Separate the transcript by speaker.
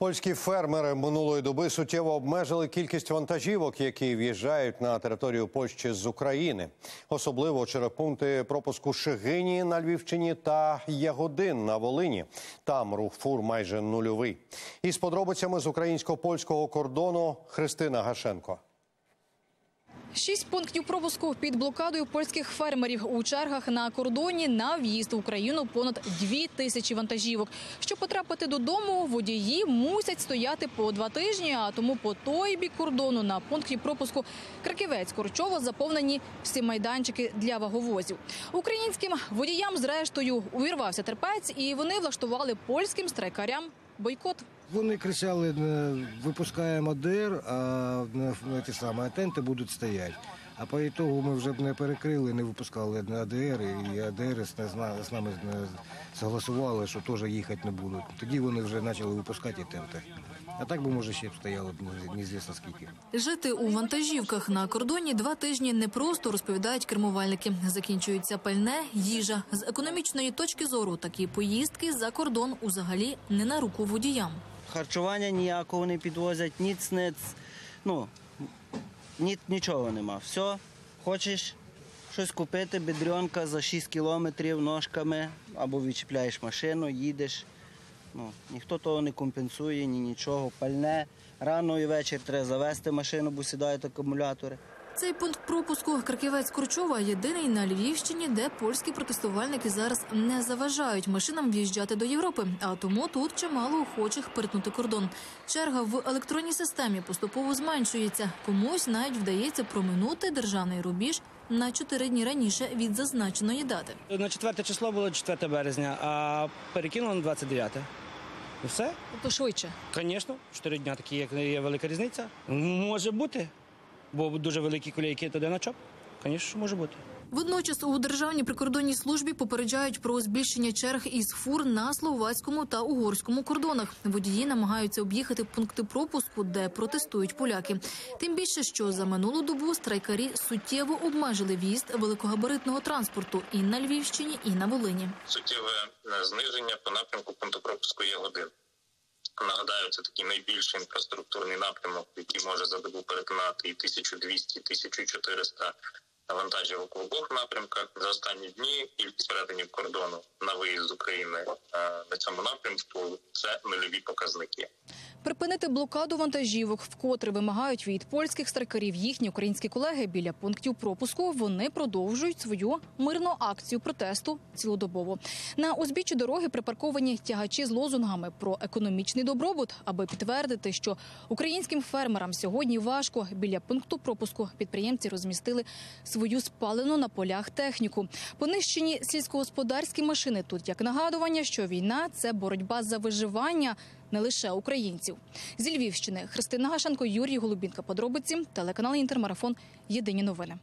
Speaker 1: Польські фермери минулої доби суттєво обмежили кількість вантажівок, які в'їжджають на територію Польщі з України, особливо через пункти пропуску Шигині на Львівщині та Ягодин на Волині. Там рух фур майже нульовий. Із подробицями з українсько-польського кордону Христина Гашенко.
Speaker 2: Шість пунктів пропуску під блокадою польських фермерів у чергах на кордоні на в'їзд в Україну понад дві тисячі вантажівок. Щоб потрапити додому, водії мусять стояти по два тижні. А тому по той бік кордону на пункті пропуску Краківець Корчово заповнені всі майданчики для ваговозів. Українським водіям, зрештою, увірвався терпець, і вони влаштували польським страйкарям бойкот.
Speaker 3: Вони кричали, е, випускаємо ДР, а е, ті самі атенти будуть стояти. А по ітогу ми вже б не перекрили, не випускали АДР, і АДР з, нами е, согласували, що теж їхати не будуть. Тоді вони вже почали випускати атенти. А так би, може, ще б стояло, б, неізвісно скільки.
Speaker 2: Жити у вантажівках на кордоні два тижні непросто, розповідають кермувальники. Закінчується пальне, їжа. З економічної точки зору такі поїздки за кордон узагалі не на руку водіям.
Speaker 4: Харчування ніякого не підвозять, ніц не ну, ні, нічого нема. Все, хочеш щось купити, бідренка за 6 кілометрів ножками, або відчіпляєш машину, їдеш. Ну, ніхто того не компенсує, ні нічого. Пальне. Рано і вечір треба завести машину, бо сідають акумулятори.
Speaker 2: Цей пункт пропуску Краківець Корчова єдиний на Львівщині, де польські протестувальники зараз не заважають машинам в'їжджати до Європи. А тому тут чимало охочих перетнути кордон. Черга в електронній системі поступово зменшується. Комусь навіть вдається проминути державний рубіж на чотири дні раніше від зазначеної дати.
Speaker 5: На 4 число було 4 березня, а перекинуло на 29. І все?
Speaker 2: Тобто швидше.
Speaker 5: Звісно, 4 дня такі, як є велика різниця. Може бути. Бо дуже великі колійки туди на чоп. Звісно, може бути.
Speaker 2: Водночас у державній прикордонній службі попереджають про збільшення черг із фур на словацькому та угорському кордонах. Водії намагаються об'їхати пункти пропуску, де протестують поляки. Тим більше, що за минулу добу страйкарі суттєво обмежили в'їзд великогабаритного транспорту і на Львівщині, і на Волині.
Speaker 6: суттєве е, зниження по напрямку пункту пропуску є годин. Нагадаю, це такий найбільший інфраструктурний напрямок, який може за добу перетинати і 1200, і 1400 вантажівок в обох напрямках. За останні дні кількість перетинів кордону на виїзд з України е, на цьому напрямку це нульові показники.
Speaker 2: Припинити блокаду вантажівок, вкотре вимагають від польських страйкарів їхні українські колеги біля пунктів пропуску. Вони продовжують свою мирну акцію протесту цілодобово. На узбіччі дороги припарковані тягачі з лозунгами про економічний добробут, аби підтвердити, що українським фермерам сьогодні важко. Біля пункту пропуску підприємці розмістили свою спалену на полях техніку. Понищені сільськогосподарські машини тут як нагадування, що війна це боротьба за виживання не лише українців. Зі Львівщини Христина Гашенко, Юрій Голубінка. Подробиці телеканал Інтермарафон. Єдині новини.